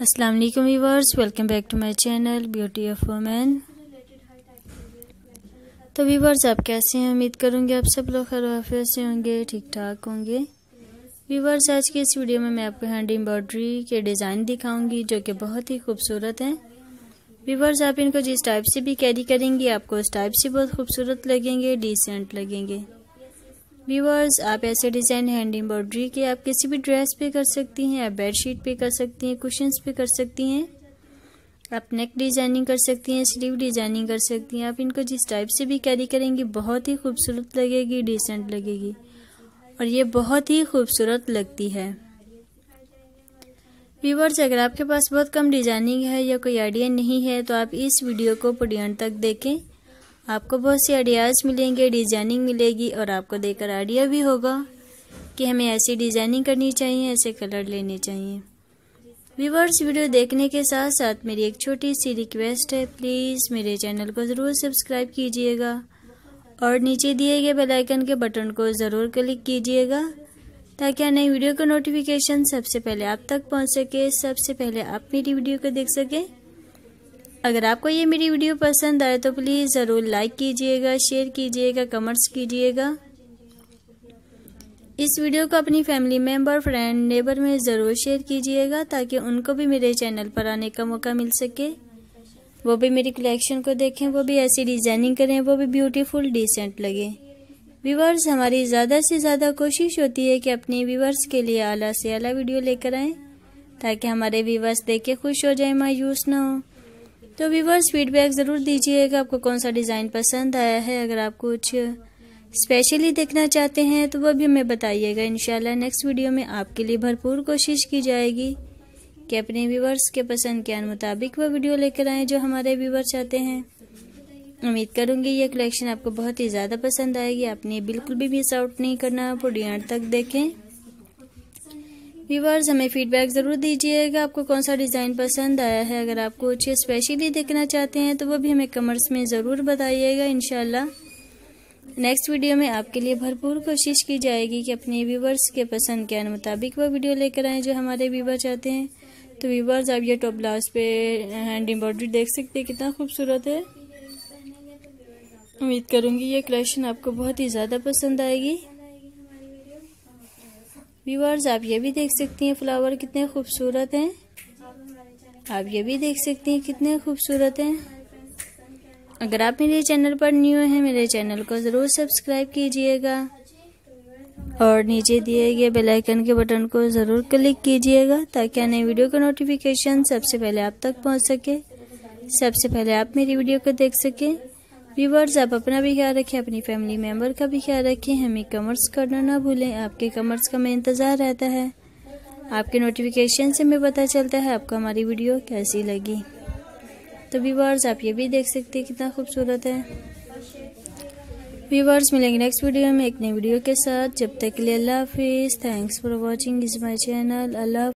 अस्सलाम वालेकुम viewers welcome back to my channel, beauty of women. तो वीवर्स आप कैसे हैं? उम्मीद करूँगी आप सब लोग खैर वाफियत से होंगे ठीक ठाक होंगे। वीवर्स आज के इस वीडियो में मैं आपको हैंड एम्ब्रॉयडरी के डिज़ाइन दिखाऊँगी, जो कि बहुत ही खूबसूरत हैं। वीवर्स आप इनको जिस टाइप से भी कैरी करेंगी, आपको उस टाइप से बहुत खूबसूरत लगेंगे डिसेंट लगेंगे। व्यूवर्स आप ऐसे डिज़ाइन हैंड एम्ब्रॉयडरी के आप किसी भी ड्रेस पे कर सकती हैं, आप बेड शीट पे कर सकती हैं कुशंस पे कर सकती हैं। आप नेक डिज़ाइनिंग कर सकती हैं स्लीव डिज़ाइनिंग कर सकती हैं। आप इनको जिस टाइप से भी कैरी करेंगी, बहुत ही खूबसूरत लगेगी डिसेंट लगेगी। और ये बहुत ही खूबसूरत लगती है। व्यूवर्स अगर आपके पास बहुत कम डिज़ाइनिंग है या कोई आइडिया नहीं है तो आप इस वीडियो को पुडियन तक देखें। आपको बहुत से आइडियाज़ मिलेंगे डिज़ाइनिंग मिलेगी और आपको देकर आइडिया भी होगा कि हमें ऐसी डिज़ाइनिंग करनी चाहिए, ऐसे कलर लेने चाहिए। व्यूवर्स वीडियो देखने के साथ साथ मेरी एक छोटी सी रिक्वेस्ट है। प्लीज़ मेरे चैनल को ज़रूर सब्सक्राइब कीजिएगा और नीचे दिए गए बेल आइकन के बटन को ज़रूर क्लिक कीजिएगा ताकि नई वीडियो का नोटिफिकेशन सबसे पहले आप तक पहुँच सके, सबसे पहले आप मेरी वीडियो को देख सकें। अगर आपको ये मेरी वीडियो पसंद आए तो प्लीज़ ज़रूर लाइक कीजिएगा, शेयर कीजिएगा, कमेंट्स कीजिएगा। इस वीडियो को अपनी फैमिली मेंबर, फ्रेंड, नेबर में ज़रूर शेयर कीजिएगा ताकि उनको भी मेरे चैनल पर आने का मौका मिल सके। वो भी मेरी कलेक्शन को देखें, वो भी ऐसी डिज़ाइनिंग करें, वो भी ब्यूटीफुल, डिसेंट लगे। व्यूवर्स, हमारी ज़्यादा से ज़्यादा कोशिश होती है कि अपने व्यूवर्स के लिए आला से आला वीडियो लेकर आएँ, ताकि हमारे व्यूवर्स देख के खुश हो जाए, मायूस ना हो। तो व्यूवर्स फीडबैक ज़रूर दीजिएगा आपको कौन सा डिज़ाइन पसंद आया है। अगर आप कुछ स्पेशली देखना चाहते हैं तो वह भी हमें बताइएगा। इंशाल्लाह नेक्स्ट वीडियो में आपके लिए भरपूर कोशिश की जाएगी कि अपने व्यूवर्स के पसंद के मुताबिक वह वीडियो लेकर आएँ जो हमारे व्यूवर चाहते हैं। उम्मीद करूँगी ये कलेक्शन आपको बहुत ही ज़्यादा पसंद आएगी। आपने बिल्कुल भी मिस आउट नहीं करना। पूरी तक देखें। व्यूवर्स हमें फीडबैक ज़रूर दीजिएगा। आपको कौन सा डिज़ाइन पसंद आया है? अगर आप कुछ स्पेशली देखना चाहते हैं तो वो भी हमें कमर्स में ज़रूर बताइएगा इनशाला नेक्स्ट वीडियो में आपके लिए भरपूर कोशिश की जाएगी कि अपने व्यूवर्स के पसंद के मुताबिक वो वीडियो लेकर आएँ जो हमारे व्यूवर चाहते हैं। तो व्यूवर्स आप ये टॉप ब्लाउज पे हैंड एम्ब्रॉयडरी देख सकते हैं, कितना खूबसूरत है। उम्मीद करूँगी ये कलेक्शन आपको बहुत ही ज़्यादा पसंद आएगी। व्यूअर्स आप ये भी देख सकती हैं फ्लावर कितने खूबसूरत हैं। आप ये भी देख सकती हैं कितने खूबसूरत हैं। अगर आप मेरे चैनल पर न्यू हैं, मेरे चैनल को ज़रूर सब्सक्राइब कीजिएगा। और नीचे दिए गए बेल आइकन के बटन को ज़रूर क्लिक कीजिएगा, ताकि आने वीडियो का नोटिफिकेशन सबसे पहले आप तक पहुँच सके। सबसे पहले आप मेरी वीडियो को देख सकें। व्यूवर्स आप अपना भी ख्याल रखें, अपनी फैमिली मेंबर का भी ख्याल रखें। हमें कमर्स करना ना भूलें। आपके कमर्स का मैं इंतज़ार रहता है। आपके नोटिफिकेशन से हमें पता चलता है आपको हमारी वीडियो कैसी लगी। तो व्यूवर्स आप ये भी देख सकते हैं कितना खूबसूरत है। व्यूवर्स मिलेंगे नेक्स्ट वीडियो में एक नई वीडियो के साथ। जब तक के लिए अल्लाह हाफिज़। Thanks for watching is my channel Allah